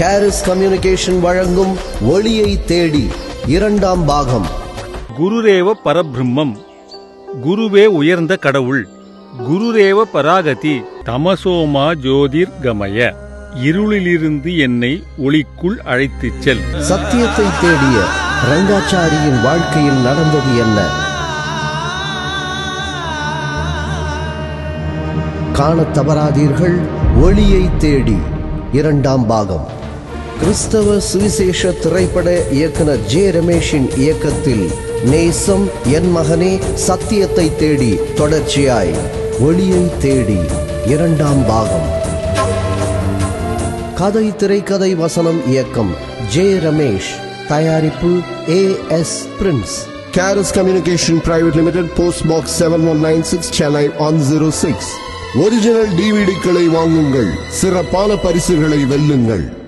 Carries communication வழங்கும் ஒளியை தேடி இரண்டாம் பாகம். குருரேவ பரபிரம்மம். குருவே உயர்ந்த கடவுள். குருரேவ பராகதி தமசோமா ஜோதிர் கமய இருளிலிருந்து என்னை ஒளிக்குள் அழைத்துச் செல். சத்தியத்தை தேடிய ரங்காச்சாரியின் வாழ்க்கையில் நடந்தது என்ன? காணத் தவறாதீர்கள் ஒளியை தேடி இரண்டாம் பாகம். கிறிஸ்தவ சுவிசேஷ திரைப்பட இயக்குனர் ஜே ரமேஷின் இயக்கத்தில் நேசம் என் மகனே சத்தியத்தை தேடி தொடர்ச்சியாய் ஒளியை தேடி இரண்டாம் பாகம். கதை திரைக்கதை வசனம் இயக்கம் ஜே ரமேஷ். தயாரிப்பு A S Prince. Caris Communication Private Limited, Post Box 7196, Chennai 106. Original டிவிடிக்களை வாங்குங்கள். சிறப்பான பரிசுகளை வெல்லுங்கள்.